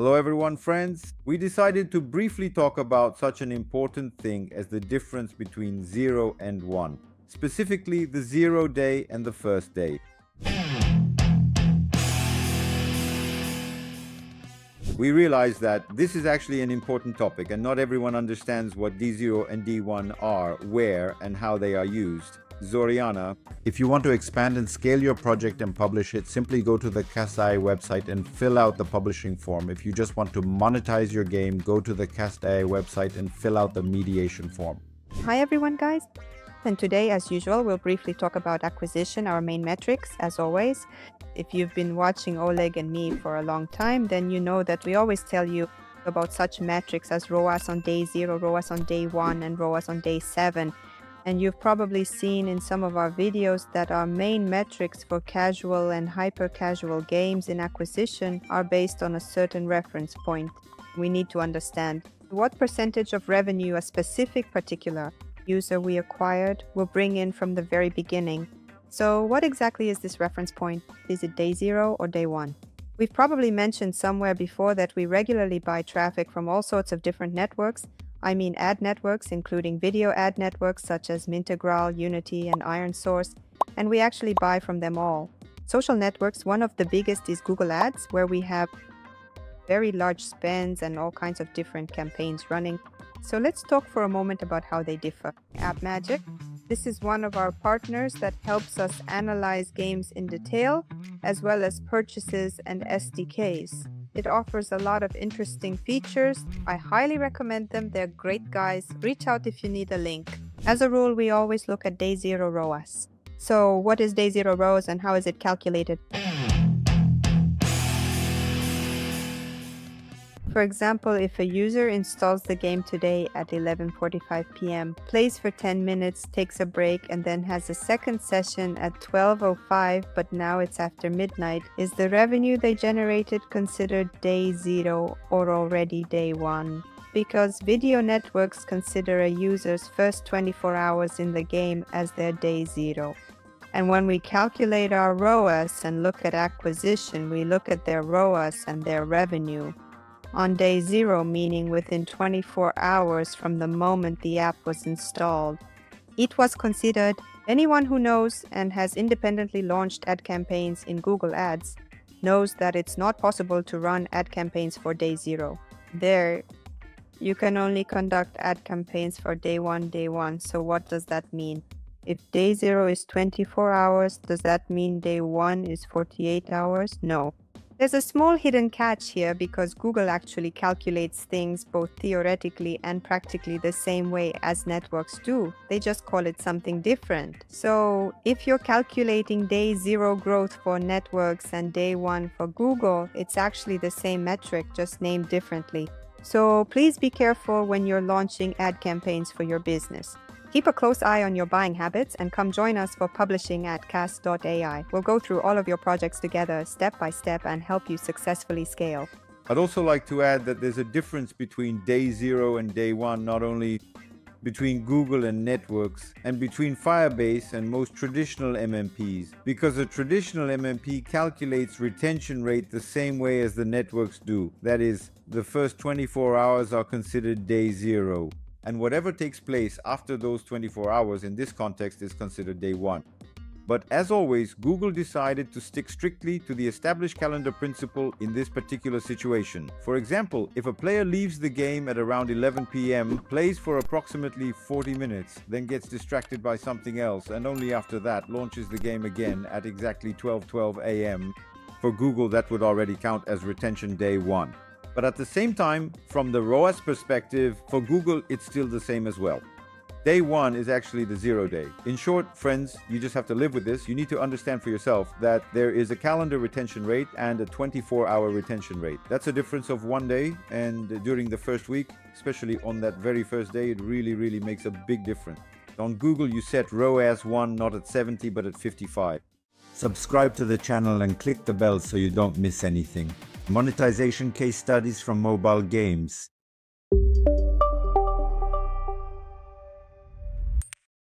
Hello everyone friends, we decided to briefly talk about such an important thing as the difference between 0 and 1, specifically the 0 day and the first day. We realize that this is actually an important topic and not everyone understands what D0 and D1 are, where and how they are used. Zoriana. If you want to expand and scale your project and publish it, simply go to the CAS.AI website and fill out the publishing form. If you just want to monetize your game, go to the CAS.AI website and fill out the mediation form. Hi everyone guys! And today, as usual, we'll briefly talk about acquisition, our main metrics, as always. If you've been watching Oleg and me for a long time, then you know that we always tell you about such metrics as ROAS on day 0, ROAS on day 1, and ROAS on day 7 and you've probably seen in some of our videos that our main metrics for casual and hyper casual games in acquisition are based on a certain reference point. We need to understand what percentage of revenue a specific particular user we acquired will bring in from the very beginning. So, what exactly is this reference point? Is it day zero or day one? We've probably mentioned somewhere before that we regularly buy traffic from all sorts of different networks I mean ad networks, including video ad networks such as Mintegral, Unity, and ironSource, and we actually buy from them all. Social networks, one of the biggest is Google Ads, where we have very large spends and all kinds of different campaigns running. So let's talk for a moment about how they differ. AppMagic, this is one of our partners that helps us analyze games in detail, as well as purchases and SDKs. It offers a lot of interesting features. I highly recommend them. They're great guys. Reach out if you need a link. As a rule, we always look at day zero ROAS. So what is day zero ROAS and how is it calculated? For example, if a user installs the game today at 11:45 p.m., plays for 10 minutes, takes a break and then has a second session at 12:05, but now it's after midnight, is the revenue they generated considered day 0 or already day 1? Because video networks consider a user's first 24 hours in the game as their day 0. And when we calculate our ROAS and look at acquisition, we look at their ROAS and their revenue on day zero, meaning within 24 hours from the moment the app was installed. It was considered anyone who knows and has independently launched ad campaigns in Google Ads knows that it's not possible to run ad campaigns for day zero. There, you can only conduct ad campaigns for day one, day one. So, what does that mean? If day zero is 24 hours, does that mean day one is 48 hours? No. There's a small hidden catch here because Google actually calculates things both theoretically and practically the same way as networks do. They just call it something different. So if you're calculating day zero growth for networks and day one for Google, it's actually the same metric, just named differently. So please be careful when you're launching ad campaigns for your business. Keep a close eye on your buying habits and come join us for publishing at cas.ai. We'll go through all of your projects together step by step and help you successfully scale. I'd also like to add that there's a difference between day zero and day one, not only between Google and networks, and between Firebase and most traditional MMPs, because a traditional MMP calculates retention rate the same way as the networks do. That is, the first 24 hours are considered day zero and whatever takes place after those 24 hours in this context is considered day one. But as always, Google decided to stick strictly to the established calendar principle in this particular situation. For example, if a player leaves the game at around 11 pm, plays for approximately 40 minutes, then gets distracted by something else, and only after that launches the game again at exactly 12:12 am, for Google that would already count as retention day 1. But at the same time, from the ROAS perspective, for Google, it's still the same as well. Day one is actually the zero day. In short, friends, you just have to live with this. You need to understand for yourself that there is a calendar retention rate and a 24 hour retention rate. That's a difference of one day. And during the first week, especially on that very first day, it really, really makes a big difference. On Google, you set ROAS 1 not at 70 but at 55. Subscribe to the channel and click the bell so you don't miss anything. Monetization case studies from mobile games.